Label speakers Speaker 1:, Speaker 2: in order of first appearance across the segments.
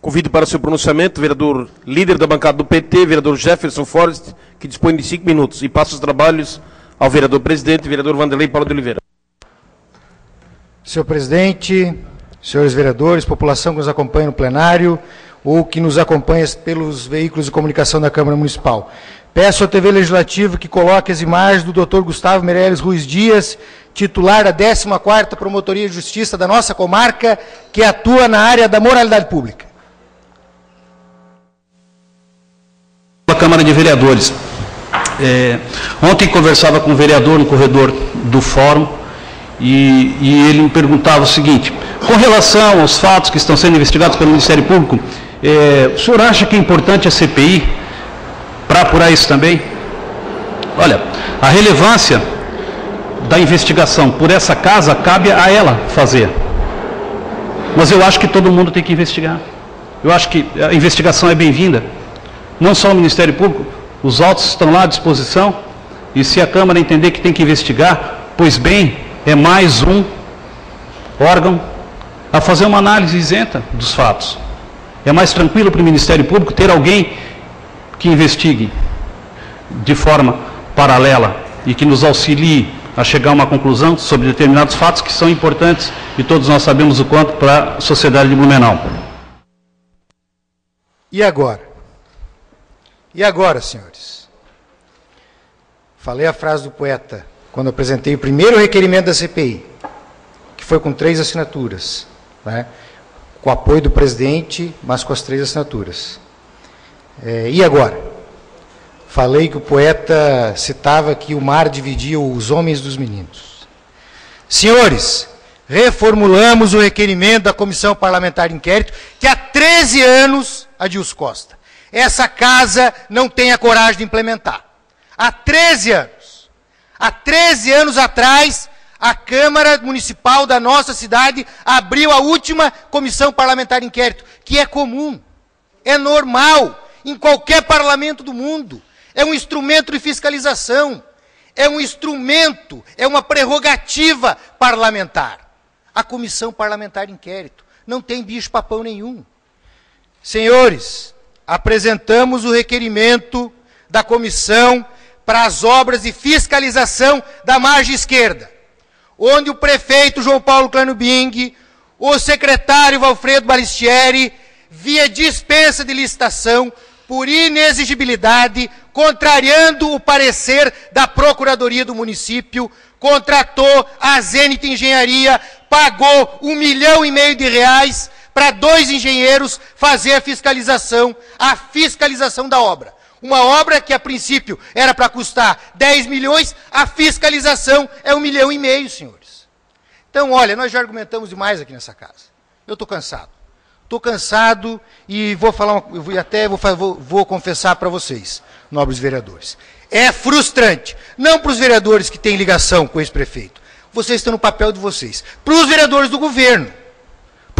Speaker 1: Convido para seu pronunciamento vereador líder da bancada do PT, vereador Jefferson Forrest, que dispõe de cinco minutos. E passa os trabalhos ao vereador presidente, vereador Vanderlei Paulo de Oliveira.
Speaker 2: Senhor presidente, senhores vereadores, população que nos acompanha no plenário ou que nos acompanha pelos veículos de comunicação da Câmara Municipal. Peço à TV Legislativa que coloque as imagens do Dr. Gustavo Meirelles Ruiz Dias, titular da 14ª Promotoria de Justiça da nossa comarca, que atua na área da moralidade pública.
Speaker 3: Câmara de Vereadores. É, ontem conversava com um vereador no corredor do fórum e, e, ele me perguntava o seguinte, com relação aos fatos que estão sendo investigados pelo Ministério Público, é, o senhor acha que é importante a CPI para apurar isso também? Olha, a relevância da investigação por essa casa cabe a ela fazer. Mas eu acho que todo mundo tem que investigar. Eu acho que a investigação é bem-vinda. Não só o Ministério Público, os autos estão lá à disposição. E se a Câmara entender que tem que investigar, pois bem, é mais um órgão a fazer uma análise isenta dos fatos. É mais tranquilo para o Ministério Público ter alguém que investigue de forma paralela e que nos auxilie a chegar a uma conclusão sobre determinados fatos que são importantes e todos nós sabemos o quanto para a sociedade de Blumenau.
Speaker 2: E agora? E agora, senhores? Falei a frase do poeta quando apresentei o primeiro requerimento da CPI, que foi com três assinaturas, né? com apoio do presidente, mas com as três assinaturas. É, e agora? Falei que o poeta citava que o mar dividia os homens dos meninos. Senhores, reformulamos o requerimento da Comissão Parlamentar de Inquérito, que há 13 anos, Adilson Costa, essa casa não tem a coragem de implementar. Há 13 anos. Há 13 anos atrás, a Câmara Municipal da nossa cidade abriu a última Comissão Parlamentar de Inquérito, que é comum, é normal em qualquer parlamento do mundo. É um instrumento de fiscalização. É um instrumento, é uma prerrogativa parlamentar. A comissão parlamentar de inquérito. Não tem bicho-papão nenhum. Senhores, apresentamos o requerimento da comissão para as obras de fiscalização da margem esquerda, onde o prefeito João Paulo Clano Bing, o secretário Valfredo Balistieri, via dispensa de licitação, por inexigibilidade, contrariando o parecer da Procuradoria do município, contratou a Zenit Engenharia, pagou um milhão e meio de reais para dois engenheiros fazer a fiscalização, a fiscalização da obra. Uma obra que a princípio era para custar 10 milhões, a fiscalização é um milhão e meio, senhores. Então, olha, nós já argumentamos demais aqui nessa casa. Eu estou cansado. Estou cansado e vou falar, uma, vou, até vou, vou, vou confessar para vocês, nobres vereadores. É frustrante, não para os vereadores que têm ligação com esse prefeito. Vocês estão no papel de vocês. Para os vereadores do governo.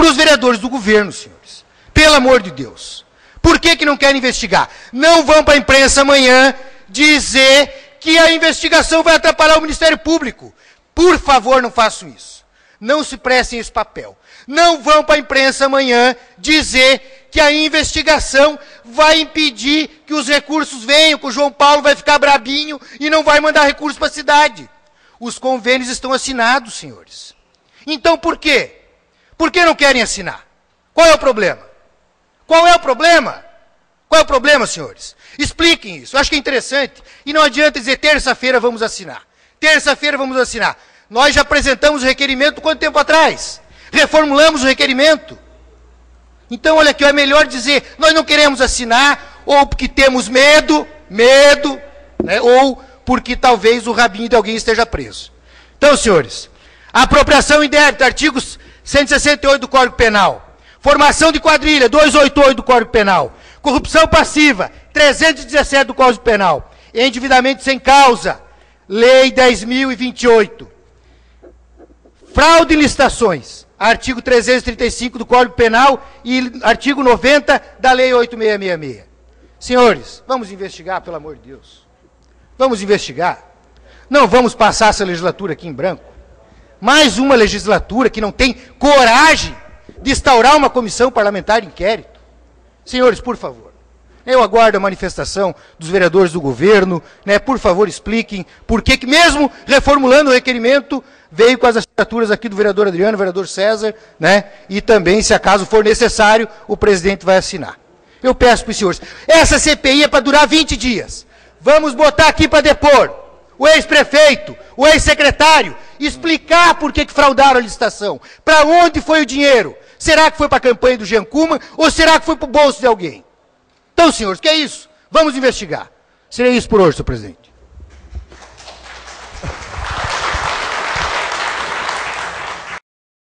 Speaker 2: Para os vereadores do governo, senhores. Pelo amor de Deus. Por que, que não querem investigar? Não vão para a imprensa amanhã dizer que a investigação vai atrapalhar o Ministério Público. Por favor, não façam isso. Não se prestem esse papel não vão para a imprensa amanhã dizer que a investigação vai impedir que os recursos venham, que o João Paulo vai ficar brabinho e não vai mandar recursos para a cidade. Os convênios estão assinados, senhores. Então por quê? Por que não querem assinar? Qual é o problema? Qual é o problema? Qual é o problema, senhores? Expliquem isso. Eu acho que é interessante. E não adianta dizer terça-feira vamos assinar. Terça-feira vamos assinar. Nós já apresentamos o requerimento quanto tempo atrás? reformulamos o requerimento. Então, olha aqui, é melhor dizer, nós não queremos assinar, ou porque temos medo, medo, né, ou porque talvez o rabinho de alguém esteja preso. Então, senhores, apropriação indébita, artigos 168 do Código Penal. Formação de quadrilha, 288 do Código Penal. Corrupção passiva, 317 do Código Penal. Endividamento sem causa, Lei 10.028. Fraude em licitações, artigo 335 do Código Penal e artigo 90 da Lei 8666. Senhores, vamos investigar, pelo amor de Deus. Vamos investigar. Não vamos passar essa legislatura aqui em branco. Mais uma legislatura que não tem coragem de instaurar uma comissão parlamentar de inquérito. Senhores, por favor. Eu aguardo a manifestação dos vereadores do governo, né? Por favor, expliquem por que, que mesmo reformulando o requerimento, veio com as assinaturas aqui do vereador Adriano, vereador César, né? E também, se acaso for necessário, o presidente vai assinar. Eu peço para os senhores, essa CPI é para durar 20 dias. Vamos botar aqui para depor o ex-prefeito, o ex-secretário, explicar por que, que fraudaram a licitação, para onde foi o dinheiro. Será que foi para a campanha do Jean Kuma ou será que foi para o bolso de alguém? Então, senhores, que é isso? Vamos investigar. Seria isso por hoje, senhor presidente.